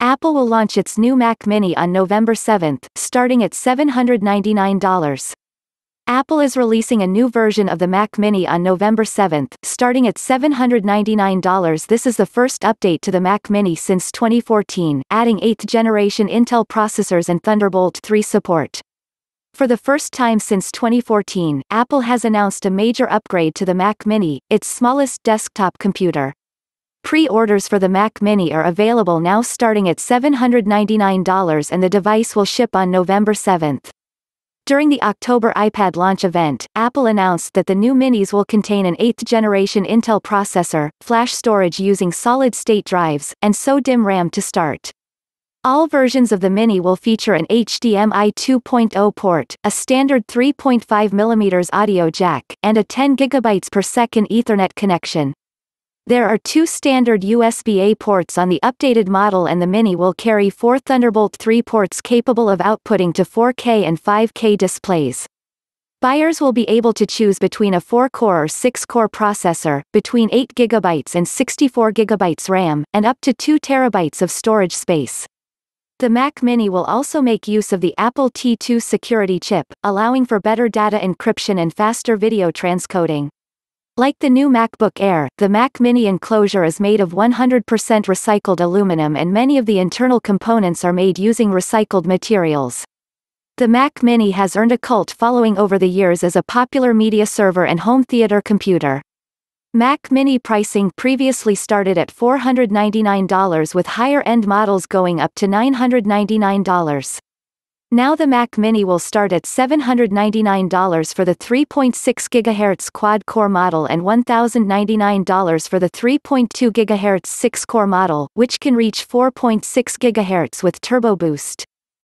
Apple will launch its new Mac Mini on November 7, starting at $799. Apple is releasing a new version of the Mac Mini on November 7, starting at $799. This is the first update to the Mac Mini since 2014, adding 8th generation Intel processors and Thunderbolt 3 support. For the first time since 2014, Apple has announced a major upgrade to the Mac Mini, its smallest desktop computer. Pre-orders for the Mac Mini are available now starting at $799 and the device will ship on November 7. During the October iPad launch event, Apple announced that the new minis will contain an 8th generation Intel processor, flash storage using solid-state drives, and SO-DIMM RAM to start. All versions of the Mini will feature an HDMI 2.0 port, a standard 3.5mm audio jack, and a 10 GB per second Ethernet connection. There are two standard USB-A ports on the updated model and the Mini will carry four Thunderbolt 3 ports capable of outputting to 4K and 5K displays. Buyers will be able to choose between a 4-core or 6-core processor, between 8 GB and 64 GB RAM, and up to 2 TB of storage space. The Mac Mini will also make use of the Apple T2 security chip, allowing for better data encryption and faster video transcoding. Like the new MacBook Air, the Mac Mini enclosure is made of 100% recycled aluminum and many of the internal components are made using recycled materials. The Mac Mini has earned a cult following over the years as a popular media server and home theater computer. Mac Mini pricing previously started at $499 with higher-end models going up to $999. Now the Mac Mini will start at $799 for the 3.6 GHz quad-core model and $1,099 for the 3.2 GHz 6-core model, which can reach 4.6 GHz with Turbo Boost.